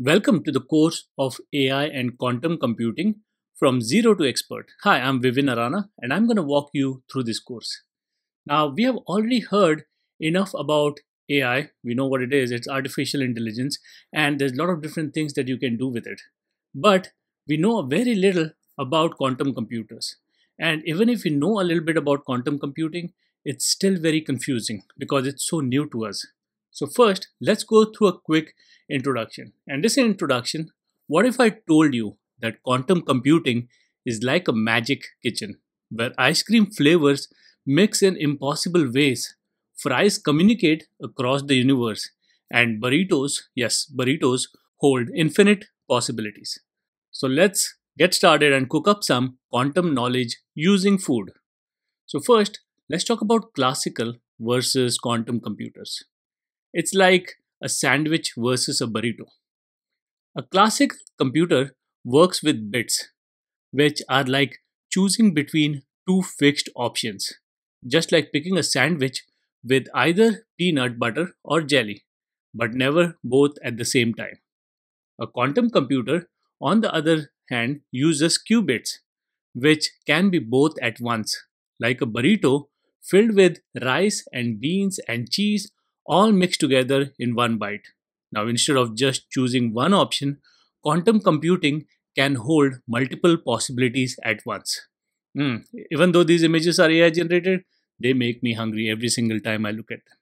Welcome to the course of AI and quantum computing from zero to expert. Hi, I'm Vivian Aranha and I'm going to walk you through this course. Now, we have already heard enough about AI. We know what it is, it's artificial intelligence, and there's a lot of different things that you can do with it. But we know very little about quantum computers. And even if we know a little bit about quantum computing, it's still very confusing because it's so new to us. So first, let's go through a quick introduction. And this introduction, what if I told you that quantum computing is like a magic kitchen where ice cream flavors mix in impossible ways, fries communicate across the universe, and burritos, yes, burritos hold infinite possibilities. So let's get started and cook up some quantum knowledge using food. So first, let's talk about classical versus quantum computers. It's like a sandwich versus a burrito. A classic computer works with bits, which are like choosing between two fixed options, just like picking a sandwich with either peanut butter or jelly, but never both at the same time. A quantum computer, on the other hand, uses qubits, which can be both at once, like a burrito filled with rice and beans and cheese all mixed together in one bite. Now, instead of just choosing one option, quantum computing can hold multiple possibilities at once. Mm. Even though these images are AI generated, they make me hungry every single time I look at them.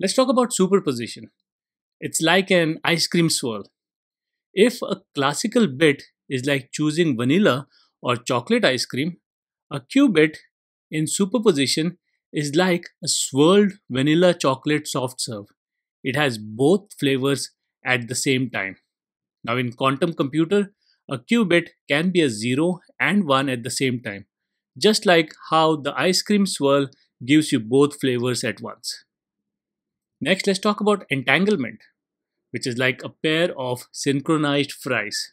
Let's talk about superposition. It's like an ice cream swirl. If a classical bit is like choosing vanilla or chocolate ice cream, a qubit in superposition is like a swirled vanilla chocolate soft serve. It has both flavors at the same time. Now, in quantum computer, a qubit can be a 0 and 1 at the same time, just like how the ice cream swirl gives you both flavors at once. Next, let's talk about entanglement, which is like a pair of synchronized fries.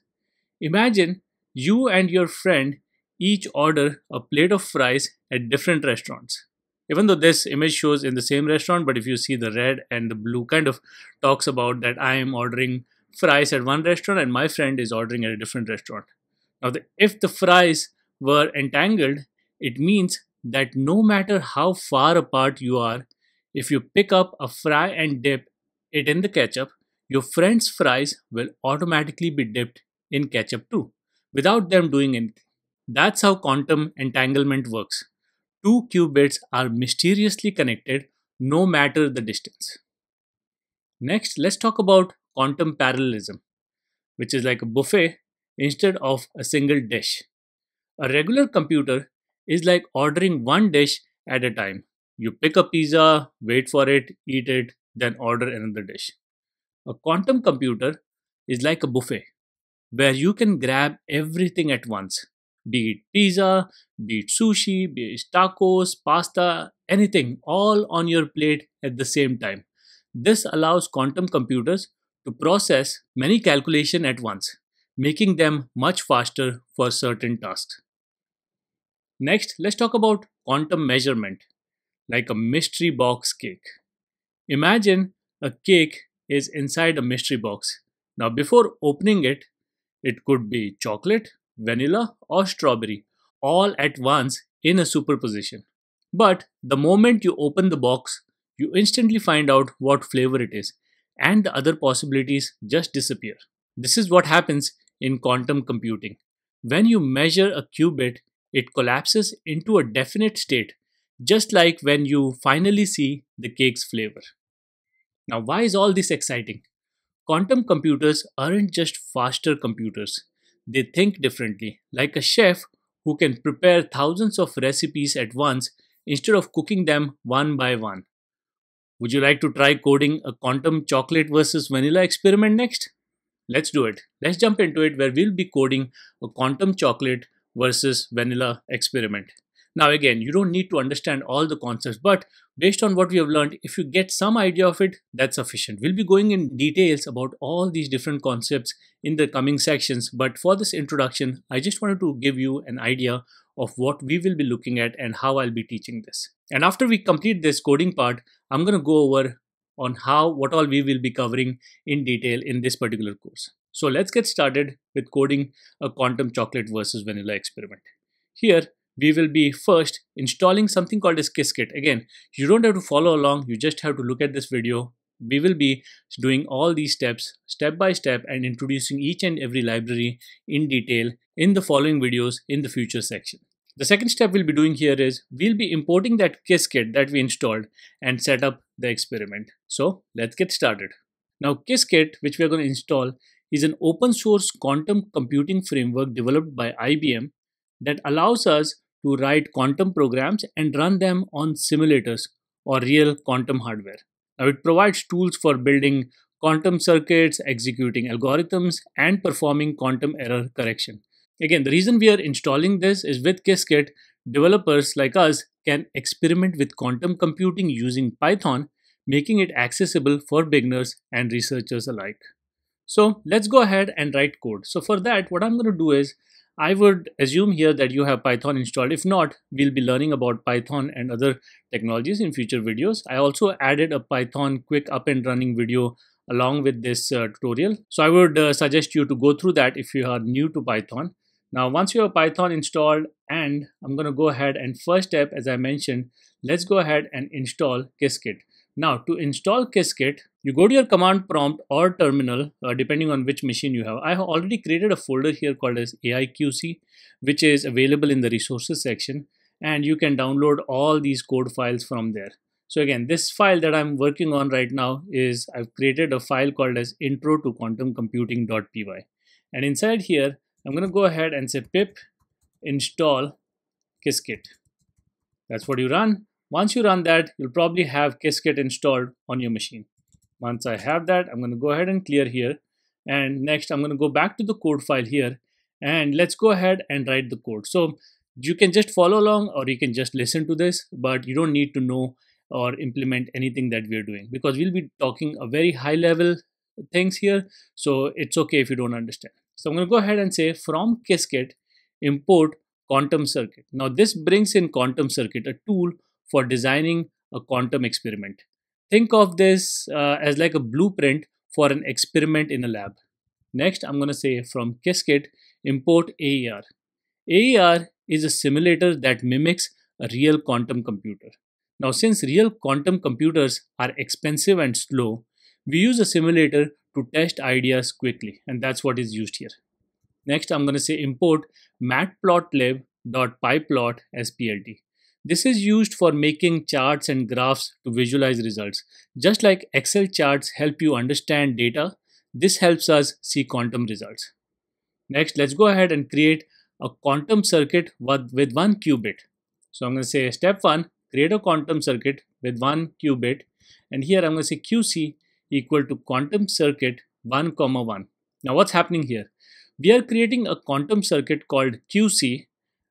Imagine you and your friend each order a plate of fries at different restaurants even though this image shows in the same restaurant but if you see the red and the blue kind of talks about that i am ordering fries at one restaurant and my friend is ordering at a different restaurant. Now the, if the fries were entangled it means that no matter how far apart you are if you pick up a fry and dip it in the ketchup your friend's fries will automatically be dipped in ketchup too without them doing anything. That's how quantum entanglement works two qubits are mysteriously connected no matter the distance. Next, let's talk about quantum parallelism, which is like a buffet instead of a single dish. A regular computer is like ordering one dish at a time. You pick a pizza, wait for it, eat it, then order another dish. A quantum computer is like a buffet where you can grab everything at once be it pizza, be it sushi, be it tacos, pasta, anything, all on your plate at the same time. This allows quantum computers to process many calculations at once, making them much faster for certain tasks. Next, let's talk about quantum measurement, like a mystery box cake. Imagine a cake is inside a mystery box. Now, before opening it, it could be chocolate, vanilla, or strawberry all at once in a superposition. But the moment you open the box, you instantly find out what flavor it is, and the other possibilities just disappear. This is what happens in quantum computing. When you measure a qubit, it collapses into a definite state, just like when you finally see the cake's flavor. Now, why is all this exciting? Quantum computers aren't just faster computers, they think differently, like a chef who can prepare thousands of recipes at once instead of cooking them one by one. Would you like to try coding a quantum chocolate versus vanilla experiment next? Let's do it. Let's jump into it where we'll be coding a quantum chocolate versus vanilla experiment. Now, again, you don't need to understand all the concepts, but based on what we have learned, if you get some idea of it, that's sufficient. We'll be going in details about all these different concepts in the coming sections, but for this introduction, I just wanted to give you an idea of what we will be looking at and how I'll be teaching this. And after we complete this coding part, I'm going to go over on how what all we will be covering in detail in this particular course. So let's get started with coding a quantum chocolate versus vanilla experiment. Here we will be first installing something called as Qiskit. Again, you don't have to follow along, you just have to look at this video. We will be doing all these steps step by step and introducing each and every library in detail in the following videos in the future section. The second step we'll be doing here is we'll be importing that Qiskit that we installed and set up the experiment. So let's get started. Now Qiskit, which we are going to install, is an open source quantum computing framework developed by IBM that allows us to write quantum programs and run them on simulators or real quantum hardware. Now it provides tools for building quantum circuits, executing algorithms, and performing quantum error correction. Again, the reason we are installing this is with Qiskit, developers like us can experiment with quantum computing using Python, making it accessible for beginners and researchers alike. So let's go ahead and write code. So for that, what I'm going to do is I would assume here that you have Python installed. If not, we'll be learning about Python and other technologies in future videos. I also added a Python quick up and running video along with this uh, tutorial. So I would uh, suggest you to go through that if you are new to Python. Now, once you have Python installed and I'm going to go ahead and first step, as I mentioned, let's go ahead and install Qiskit. Now, to install Qiskit, you go to your command prompt or terminal, uh, depending on which machine you have. I have already created a folder here called as AIQC, which is available in the resources section, and you can download all these code files from there. So again, this file that I'm working on right now is I've created a file called as intro to quantum computing.py. And inside here, I'm going to go ahead and say pip install Qiskit. That's what you run. Once you run that, you'll probably have Qiskit installed on your machine. Once I have that, I'm going to go ahead and clear here. And next, I'm going to go back to the code file here. And let's go ahead and write the code. So you can just follow along or you can just listen to this, but you don't need to know or implement anything that we're doing because we'll be talking a very high level things here. So it's okay if you don't understand. So I'm going to go ahead and say from Qiskit, import quantum circuit. Now this brings in quantum circuit, a tool for designing a quantum experiment. Think of this uh, as like a blueprint for an experiment in a lab. Next, I'm going to say from Qiskit, import AER. AER is a simulator that mimics a real quantum computer. Now, since real quantum computers are expensive and slow, we use a simulator to test ideas quickly and that's what is used here. Next I'm going to say import matplotlib.pyplot as PLT. This is used for making charts and graphs to visualize results. Just like Excel charts help you understand data, this helps us see quantum results. Next, let's go ahead and create a quantum circuit with, one qubit. So I'm going to say step one, create a quantum circuit with one qubit. And here I'm going to say QC equal to quantum circuit 1 comma 1. Now what's happening here? We are creating a quantum circuit called QC,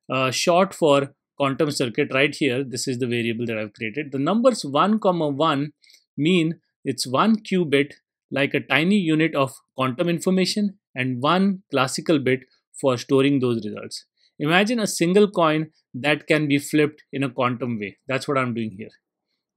uh, short for quantum circuit right here. This is the variable that I've created. The numbers 1 comma 1 mean it's one qubit like a tiny unit of quantum information and one classical bit for storing those results. Imagine a single coin that can be flipped in a quantum way. That's what I'm doing here.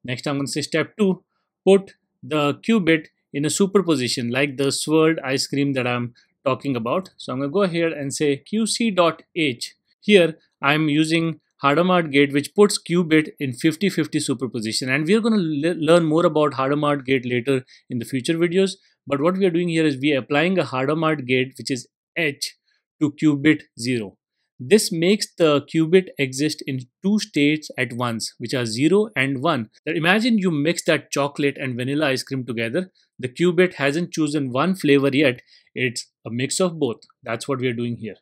Next, I'm going to say step 2, put the qubit in a superposition like the swirled ice cream that I'm talking about. So I'm going to go ahead and say qc.h. Here I'm using Hadamard gate which puts qubit in 50-50 superposition and we're going to le learn more about Hadamard gate later in the future videos. But what we are doing here is we are applying a Hadamard gate which is h to qubit 0. This makes the qubit exist in two states at once, which are 0 and 1. imagine you mix that chocolate and vanilla ice cream together. The qubit hasn't chosen one flavor yet. It's a mix of both. That's what we are doing here.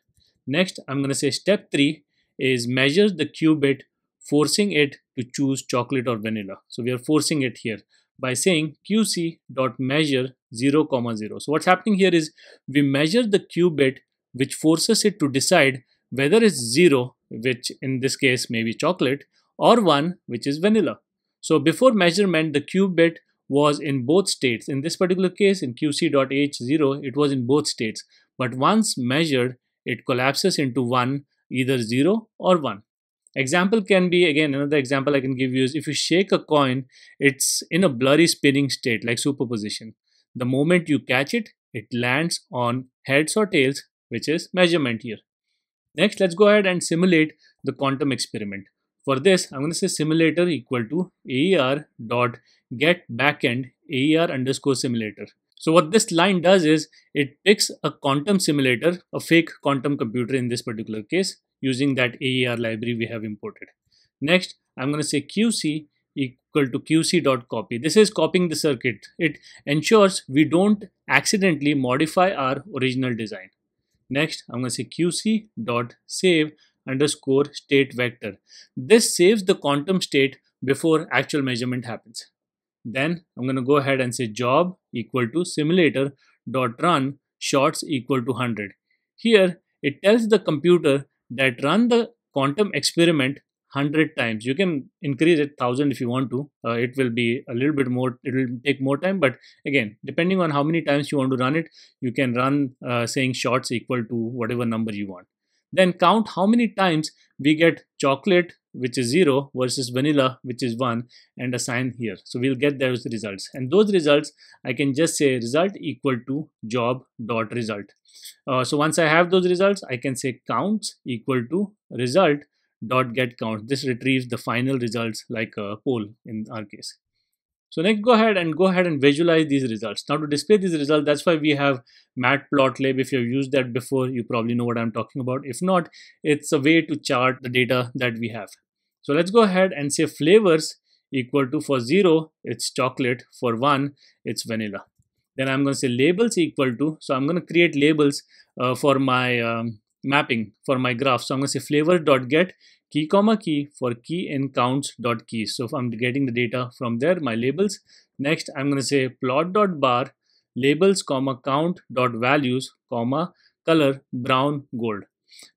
Next, I'm going to say step 3 is measure the qubit, forcing it to choose chocolate or vanilla. So we are forcing it here by saying qc dot measure 0, comma 0. So what's happening here is we measure the qubit which forces it to decide whether it's 0, which in this case may be chocolate, or 1, which is vanilla. So before measurement, the qubit was in both states. In this particular case, in qc.h0, it was in both states. But once measured, it collapses into 1, either 0 or 1. Example can be, again, another example I can give you is if you shake a coin, it's in a blurry spinning state like superposition. The moment you catch it, it lands on heads or tails, which is measurement here. Next, let's go ahead and simulate the quantum experiment. For this, I'm going to say simulator equal to AER dot get backend AER underscore simulator. So what this line does is it picks a quantum simulator, a fake quantum computer in this particular case, using that AER library we have imported. Next, I'm going to say QC equal to qc.copy. This is copying the circuit. It ensures we don't accidentally modify our original design. Next, I'm going to say qc.save underscore state vector. This saves the quantum state before actual measurement happens. Then I'm going to go ahead and say job equal to simulator dot run shots equal to 100. Here it tells the computer that run the quantum experiment 100 times. You can increase it 1000 if you want to. Uh, it will be a little bit more it will take more time but again depending on how many times you want to run it you can run uh, saying shots equal to whatever number you want. Then count how many times we get chocolate which is 0 versus vanilla which is 1 and assign here. So we'll get those results. And those results i can just say result equal to job dot result. Uh, so once i have those results i can say counts equal to result dot get count. This retrieves the final results like a poll in our case so next go ahead and go ahead and visualize these results. Now to display these results that's why we have matplotlib if you've used that before you probably know what i'm talking about. If not it's a way to chart the data that we have. So let's go ahead and say flavors equal to for 0 it's chocolate. For 1 it's vanilla. Then i'm going to say labels equal to so i'm going to create labels uh, for my um, mapping for my graph. So I'm going to say flavor dot get key comma key for key in counts dot keys. So if I'm getting the data from there, my labels. Next, I'm going to say plot dot bar labels comma count dot values comma color brown gold.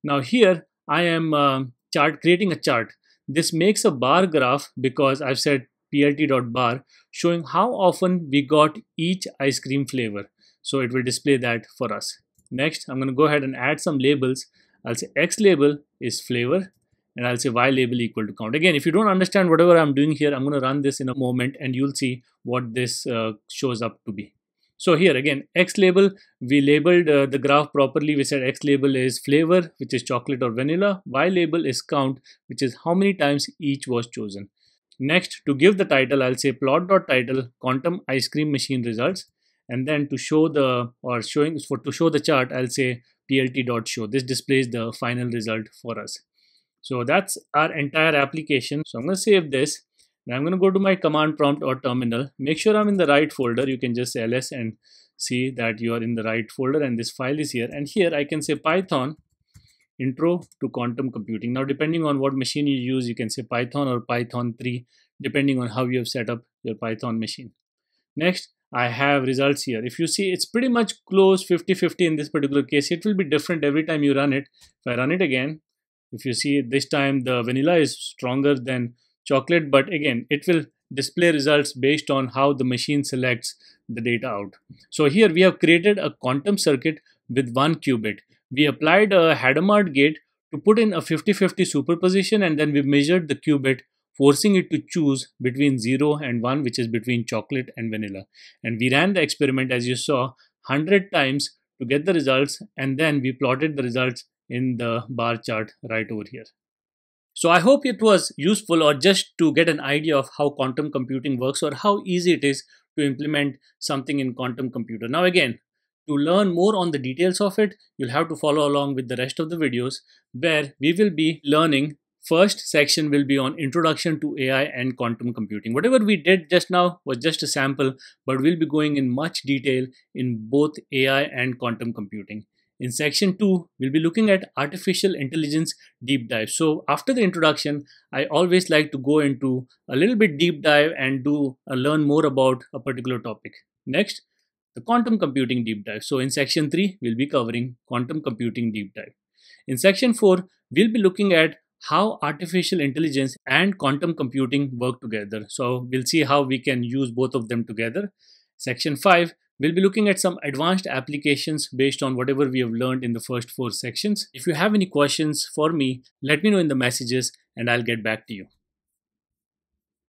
Now here I am uh, chart creating a chart. This makes a bar graph because I've said plt.bar showing how often we got each ice cream flavor. So it will display that for us. Next, I'm going to go ahead and add some labels. I'll say X label is flavor and I'll say Y label equal to count. Again, if you don't understand whatever I'm doing here, I'm going to run this in a moment and you'll see what this uh, shows up to be. So here again, X label, we labeled uh, the graph properly. We said X label is flavor, which is chocolate or vanilla. Y label is count, which is how many times each was chosen. Next, to give the title, I'll say plot.title quantum ice cream machine results and then to show the or showing for to show the chart I'll say plt.show this displays the final result for us so that's our entire application. So I'm going to save this. And I'm going to go to my command prompt or terminal. Make sure I'm in the right folder. You can just ls and see that you are in the right folder and this file is here. And here I can say python intro to quantum computing. Now depending on what machine you use you can say python or python 3 depending on how you have set up your python machine. Next I have results here. If you see, it's pretty much close 50-50 in this particular case. It will be different every time you run it. If I run it again, if you see this time the vanilla is stronger than chocolate, but again, it will display results based on how the machine selects the data out. So here we have created a quantum circuit with one qubit. We applied a Hadamard gate to put in a 50-50 superposition and then we measured the qubit forcing it to choose between 0 and 1 which is between chocolate and vanilla and we ran the experiment as you saw 100 times to get the results and then we plotted the results in the bar chart right over here. So I hope it was useful or just to get an idea of how quantum computing works or how easy it is to implement something in quantum computer. Now again, to learn more on the details of it, you'll have to follow along with the rest of the videos where we will be learning First section will be on introduction to AI and quantum computing. Whatever we did just now was just a sample, but we'll be going in much detail in both AI and quantum computing. In section 2, we'll be looking at artificial intelligence deep dive. So after the introduction, I always like to go into a little bit deep dive and do uh, learn more about a particular topic. Next, the quantum computing deep dive. So in section 3, we'll be covering quantum computing deep dive. In section 4, we'll be looking at how artificial intelligence and quantum computing work together. So we'll see how we can use both of them together. Section 5, we'll be looking at some advanced applications based on whatever we have learned in the first four sections. If you have any questions for me, let me know in the messages and I'll get back to you.